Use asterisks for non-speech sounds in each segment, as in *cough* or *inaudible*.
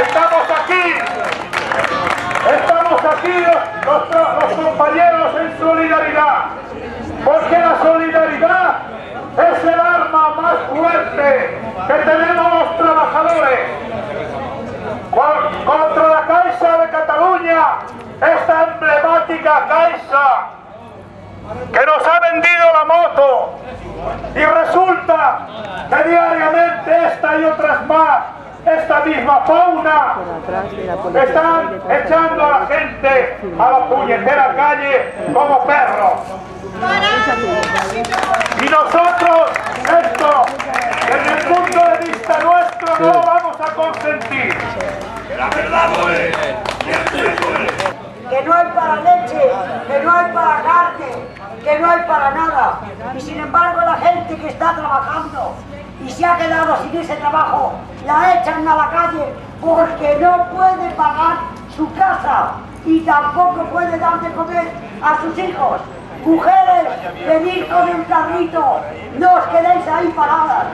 Estamos aquí, estamos aquí los, compañeros en solidaridad, porque la solidaridad es el arma más fuerte que tenemos los trabajadores. Contra la Caixa de Cataluña, esta emblemática Caixa que nos ha vendido la moto y resulta que diariamente esta y otras más esta misma fauna están echando a la gente a la puñetera calle como perros. Y nosotros esto, desde el punto de vista nuestro, no lo vamos a consentir. Que no hay para leche, que no hay para carne, que no hay para nada. Y sin embargo la gente que está trabajando y se ha quedado sin ese trabajo, la echan a la calle porque no puede pagar su casa y tampoco puede dar de comer a sus hijos. Mujeres, venid con el carrito, no os quedéis ahí paradas.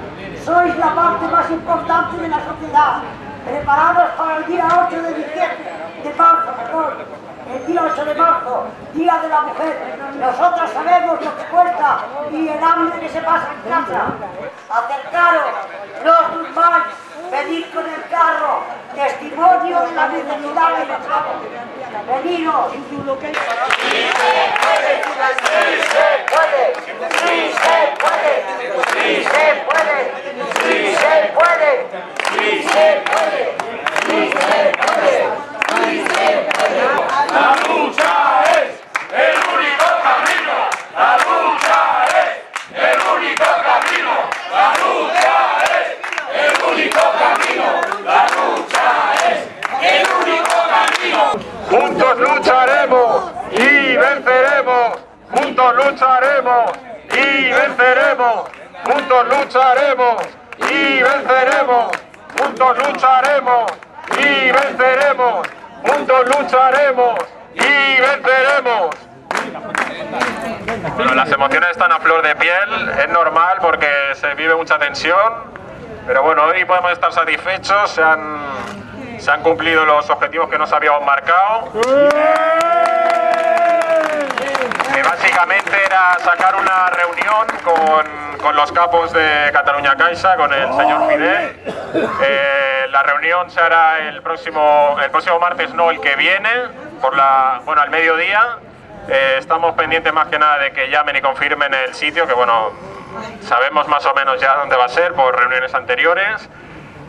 Sois la parte más importante de la sociedad. Preparados para el día 8 de diciembre, 28 de marzo, Día de la Mujer. Nosotras sabemos lo que cuesta y el hambre que se pasa en casa. Acercaros, no os durmáis, venid con el carro, testimonio de la necesidad de los chavos. Venidos. ¡Sí se puede! ¡Sí se puede! Lucharemos y venceremos. Juntos lucharemos y venceremos. Juntos lucharemos y venceremos. Juntos lucharemos y venceremos. Bueno, las emociones están a flor de piel, es normal porque se vive mucha tensión, pero bueno, hoy podemos estar satisfechos, se han, se han cumplido los objetivos que nos habíamos marcado. Que básicamente era sacar una reunión con, con los capos de Cataluña Caixa, con el señor Fidel. Eh, la reunión se hará el próximo, el próximo martes, no el que viene, por la, bueno, al mediodía. Eh, estamos pendientes más que nada de que llamen y confirmen el sitio, que bueno, sabemos más o menos ya dónde va a ser por reuniones anteriores.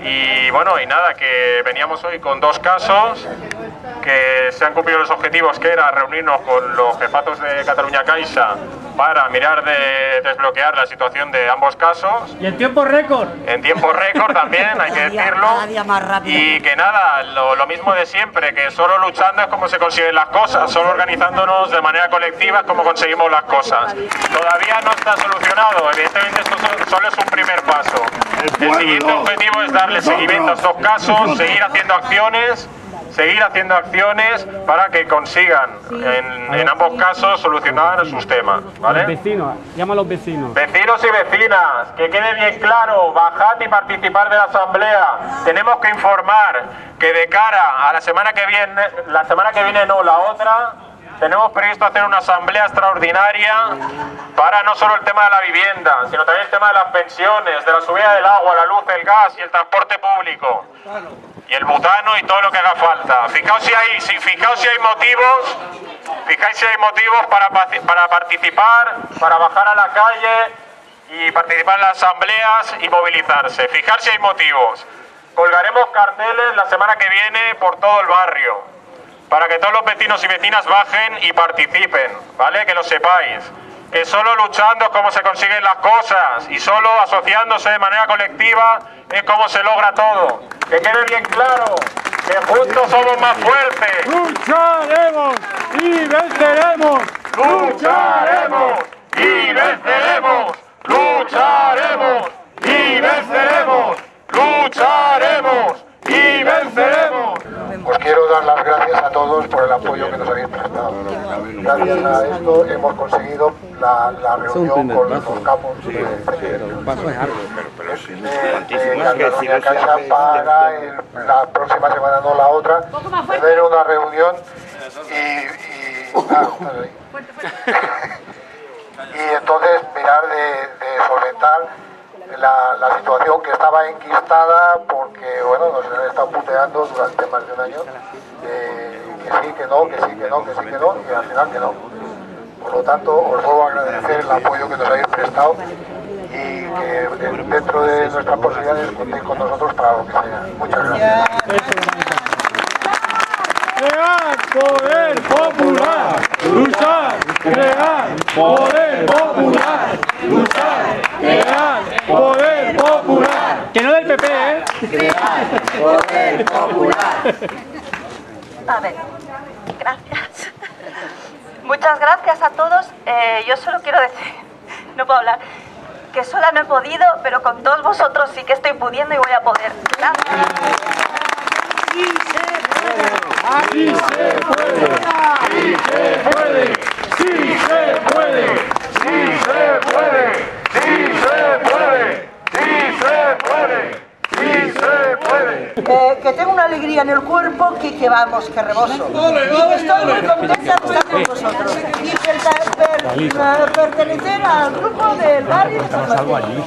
Y bueno, y nada, que veníamos hoy con dos casos, que se han cumplido los objetivos, que era reunirnos con los jefatos de Cataluña Caixa para mirar de desbloquear la situación de ambos casos. Y en tiempo récord. En tiempo récord también, hay que decirlo. Y que nada, lo, mismo de siempre, que solo luchando es como se consiguen las cosas, solo organizándonos de manera colectiva es como conseguimos las cosas. Todavía no está solucionado, evidentemente esto solo es un primer paso. El siguiente objetivo es dar darle seguimiento a estos casos, seguir haciendo acciones seguir haciendo acciones para que consigan en, ambos casos solucionar sus temas. ¿vale? vecinos, llama a los vecinos. Vecinos y vecinas, que quede bien claro, bajad y participar de la asamblea. Tenemos que informar que de cara a la semana que viene, la semana que viene no, la otra, tenemos previsto hacer una asamblea extraordinaria para no solo el tema de la vivienda, sino también el tema de las pensiones, de la subida del agua, la luz, el gas y el transporte público. Y el butano y todo lo que haga falta. Fijaos si hay, si, fijaos si hay motivos, fijáis si hay motivos para, para participar, para bajar a la calle y participar en las asambleas y movilizarse. Fijar si hay motivos. Colgaremos carteles la semana que viene por todo el barrio para que todos los vecinos y vecinas bajen y participen, ¿vale? Que lo sepáis. Que solo luchando es como se consiguen las cosas y solo asociándose de manera colectiva es como se logra todo. Que quede bien claro que juntos somos más fuertes. Lucharemos y venceremos. Lucharemos y venceremos. Lucharemos y venceremos. Lucharemos y venceremos. Os quiero quiero dar las gracias a todos por el apoyo que nos habéis prestado. Gracias a esto hemos conseguido la, la reunión con los capos de, de, de Cataluña Caixa para el- la próxima semana, no la otra, tener una reunión y... y ah, *laughs* *laughs* y entonces mirar de, de solventar la, la situación que estaba enquistada porque bueno nos han estado puteando durante más de un año. Eh, que no, que sí, que no, que sí, que no y al final que no. Por lo tanto, os vuelvo a agradecer el apoyo que nos habéis prestado y que dentro de nuestras posibilidades contéis con nosotros para lo que sea. Muchas gracias. Crear poder popular, luchar, crear poder popular, luchar, crear poder popular. Que no del PP, ¿eh? A ver, gracias. Muchas gracias a todos. Eh, yo solo quiero decir, *laughs* no puedo hablar, que sola no he podido, pero con todos vosotros sí que estoy pudiendo y voy a poder. Gracias. Aquí se puede, sí se puede, sí se puede, sí se puede, sí se puede, sí se puede, sí se puede. Eh, que tengo una alegría en el cuerpo que, que vamos, que reboso. Y que estoy muy contenta de estar con vosotros. Y per- per- per- pertenecer al grupo del barrio de San Martín.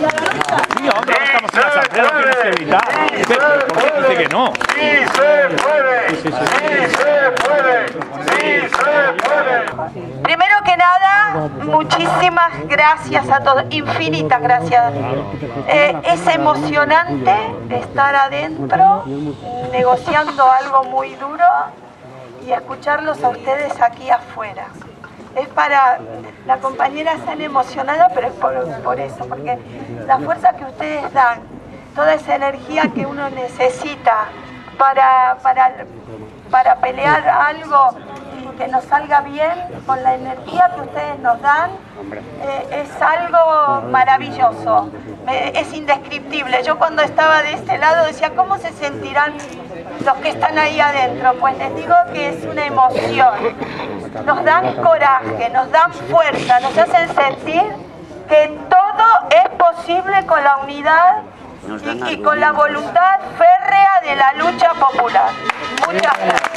Y a la lucha. Sí, hombre, estamos en la asamblea, lo tienes que evitar. ¿Por qué dice que no? ¡Sí se puede! ¡Sí se puede! ¡Sí se puede! Primero que nada, muchísimas gracias a todos, infinitas gracias. Eh, es emocionante estar adentro negociando algo muy duro y escucharlos a ustedes aquí afuera. Es para, la compañera está emocionada, pero es por, por eso, porque la fuerza que ustedes dan, toda esa energía que uno necesita para, para, para pelear algo que nos salga bien, con la energía que ustedes nos dan, eh, es algo maravilloso, es indescriptible. Yo cuando estaba de este lado decía, ¿cómo se sentirán los que están ahí adentro? Pues les digo que es una emoción. Nos dan coraje, nos dan fuerza, nos hacen sentir que todo es posible con la unidad y, y con la voluntad férrea de la lucha popular. Muchas gracias.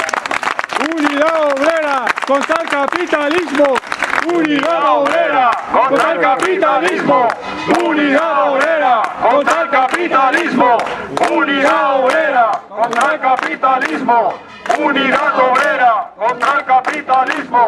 Unidad obrera contra el capitalismo. Unidad obrera contra el capitalismo. Unidad obrera contra el capitalismo. Unidad obrera contra el capitalismo. Unidad obrera contra el capitalismo.